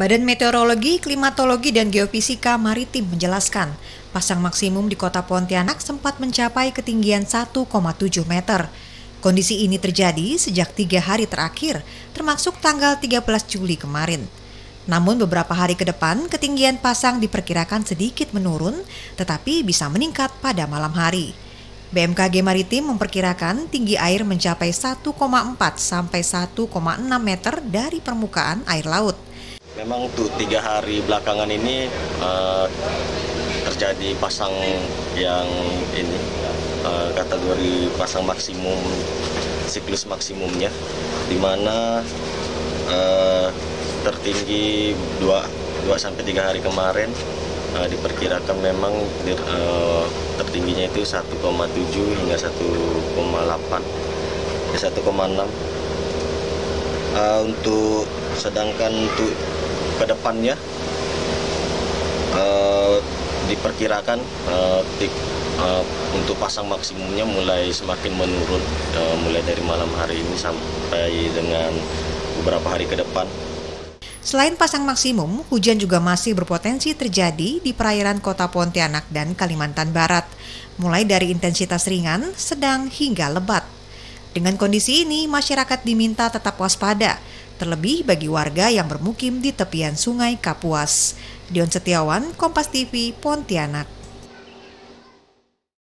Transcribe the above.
Badan Meteorologi, Klimatologi, dan Geofisika Maritim menjelaskan, pasang maksimum di kota Pontianak sempat mencapai ketinggian 1,7 meter. Kondisi ini terjadi sejak tiga hari terakhir, termasuk tanggal 13 Juli kemarin. Namun beberapa hari ke depan, ketinggian pasang diperkirakan sedikit menurun, tetapi bisa meningkat pada malam hari. BMKG Maritim memperkirakan tinggi air mencapai 1,4 sampai 1,6 meter dari permukaan air laut. Memang untuk tiga hari belakangan ini uh, terjadi pasang yang ini uh, kategori pasang maksimum siklus maksimumnya, di mana uh, tertinggi 2 2 sampai 3 hari kemarin uh, diperkirakan memang uh, tertingginya itu 1,7 hingga 1,8 1,6 uh, untuk sedangkan untuk ke depannya uh, diperkirakan tik, uh, untuk pasang maksimumnya mulai semakin menurun mulai dari malam hari ini sampai dengan beberapa hari ke depan. Selain pasang maksimum, hujan juga masih berpotensi terjadi di perairan kota Pontianak dan Kalimantan Barat, mulai dari intensitas ringan, sedang hingga lebat. Dengan kondisi ini, masyarakat diminta tetap waspada terlebih bagi warga yang bermukim di tepian sungai Kapuas. Dion Setiawan, Kompas TV, Pontianak.